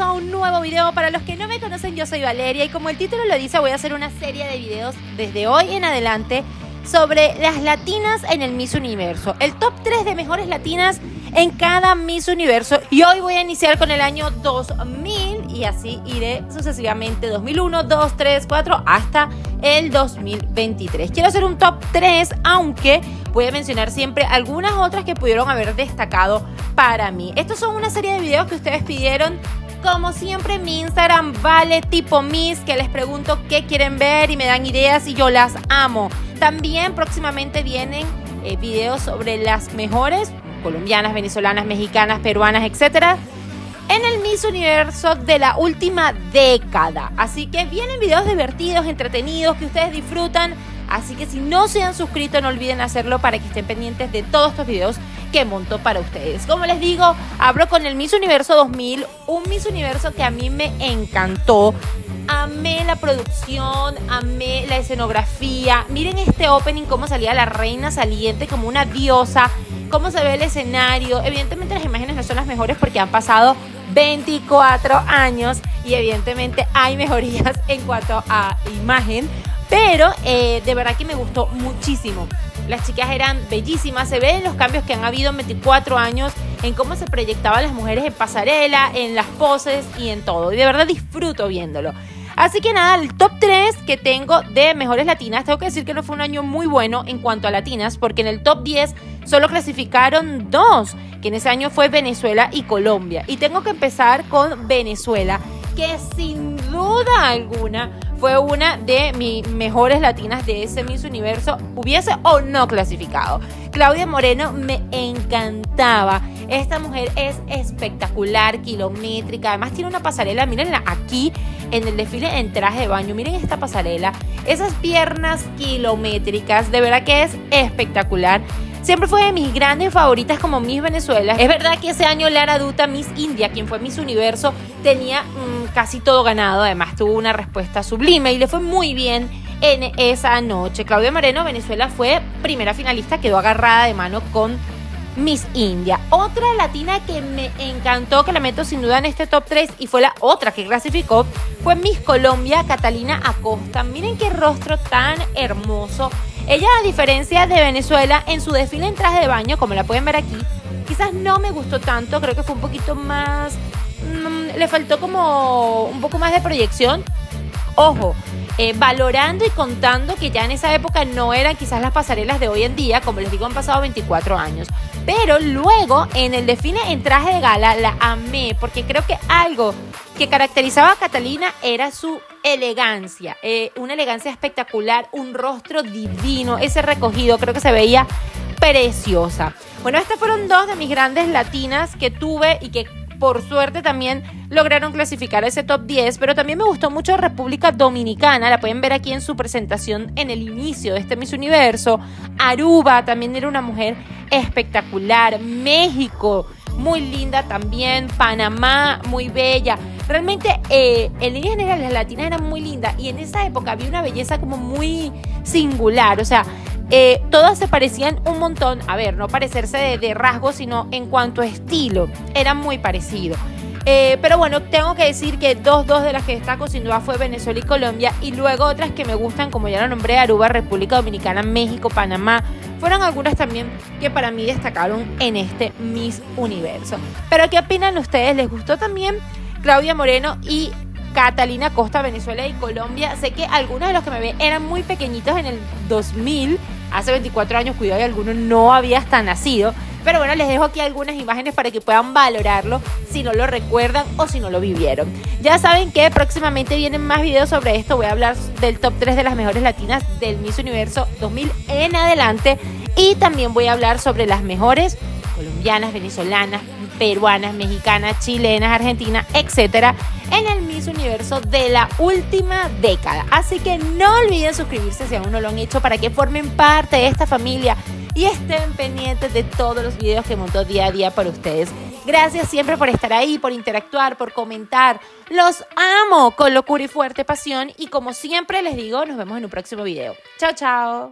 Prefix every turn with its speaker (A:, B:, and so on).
A: a un nuevo video. Para los que no me conocen, yo soy Valeria y como el título lo dice, voy a hacer una serie de videos desde hoy en adelante sobre las latinas en el Miss Universo. El top 3 de mejores latinas en cada Miss Universo. Y hoy voy a iniciar con el año 2000 y así iré sucesivamente 2001, 2, 3, 4 hasta el 2023. Quiero hacer un top 3, aunque voy a mencionar siempre algunas otras que pudieron haber destacado para mí. Estos son una serie de videos que ustedes pidieron como siempre, mi Instagram vale tipo Miss, que les pregunto qué quieren ver y me dan ideas y yo las amo. También próximamente vienen eh, videos sobre las mejores colombianas, venezolanas, mexicanas, peruanas, etcétera, en el Miss Universo de la última década. Así que vienen videos divertidos, entretenidos, que ustedes disfrutan. Así que si no se han suscrito, no olviden hacerlo para que estén pendientes de todos estos videos que monto para ustedes. Como les digo, abro con el Miss Universo 2000, un Miss Universo que a mí me encantó. Amé la producción, amé la escenografía. Miren este opening, cómo salía la reina saliente como una diosa, cómo se ve el escenario. Evidentemente las imágenes no son las mejores porque han pasado 24 años y evidentemente hay mejorías en cuanto a imagen, pero eh, de verdad que me gustó muchísimo. Las chicas eran bellísimas, se ven los cambios que han habido en 24 años, en cómo se proyectaban las mujeres en pasarela, en las poses y en todo. Y de verdad disfruto viéndolo. Así que nada, el top 3 que tengo de mejores latinas, tengo que decir que no fue un año muy bueno en cuanto a latinas, porque en el top 10 solo clasificaron dos, que en ese año fue Venezuela y Colombia. Y tengo que empezar con Venezuela, que sin duda alguna fue una de mis mejores latinas de ese Miss Universo, hubiese o no clasificado. Claudia Moreno me encantaba. Esta mujer es espectacular, kilométrica. Además tiene una pasarela, mírenla aquí en el desfile en traje de baño. Miren esta pasarela. Esas piernas kilométricas, de verdad que es espectacular. Siempre fue de mis grandes favoritas como Miss Venezuela. Es verdad que ese año Lara Duta, Miss India, quien fue Miss Universo, tenía mm, casi todo ganado. Además tuvo una respuesta sublime y le fue muy bien en esa noche. Claudia Moreno, Venezuela, fue primera finalista, quedó agarrada de mano con Miss India. Otra latina que me encantó, que la meto sin duda en este top 3 y fue la otra que clasificó, fue Miss Colombia, Catalina Acosta. Miren qué rostro tan hermoso ella, a diferencia de Venezuela, en su desfile en traje de baño, como la pueden ver aquí, quizás no me gustó tanto, creo que fue un poquito más... Mm, le faltó como un poco más de proyección. Ojo, eh, valorando y contando que ya en esa época no eran quizás las pasarelas de hoy en día, como les digo, han pasado 24 años. Pero luego en el desfile en traje de gala la amé, porque creo que algo que caracterizaba a Catalina era su elegancia, eh, una elegancia espectacular, un rostro divino, ese recogido, creo que se veía preciosa. Bueno, estas fueron dos de mis grandes latinas que tuve y que por suerte también lograron clasificar ese top 10, pero también me gustó mucho República Dominicana, la pueden ver aquí en su presentación en el inicio de este Miss Universo. Aruba también era una mujer espectacular, México muy linda también, Panamá muy bella. Realmente eh, en línea general las latinas eran muy lindas y en esa época había una belleza como muy singular, o sea, eh, todas se parecían un montón, a ver, no parecerse de, de rasgos, sino en cuanto a estilo, eran muy parecidos. Eh, pero bueno, tengo que decir que dos, dos de las que destaco sin duda fue Venezuela y Colombia. Y luego otras que me gustan, como ya lo nombré, Aruba, República Dominicana, México, Panamá. Fueron algunas también que para mí destacaron en este Miss Universo. Pero ¿qué opinan ustedes? ¿Les gustó también Claudia Moreno y Catalina Costa, Venezuela y Colombia? Sé que algunos de los que me ven eran muy pequeñitos en el 2000 hace 24 años, cuidado, y alguno no había hasta nacido. Pero bueno, les dejo aquí algunas imágenes para que puedan valorarlo si no lo recuerdan o si no lo vivieron. Ya saben que próximamente vienen más videos sobre esto. Voy a hablar del top 3 de las mejores latinas del Miss Universo 2000 en adelante. Y también voy a hablar sobre las mejores colombianas, venezolanas, peruanas, mexicanas, chilenas, argentinas, etcétera, en el Miss Universo de la última década. Así que no olviden suscribirse si aún no lo han hecho para que formen parte de esta familia y estén pendientes de todos los videos que monto día a día para ustedes. Gracias siempre por estar ahí, por interactuar, por comentar. Los amo con locura y fuerte pasión y como siempre les digo, nos vemos en un próximo video. Chao, chao.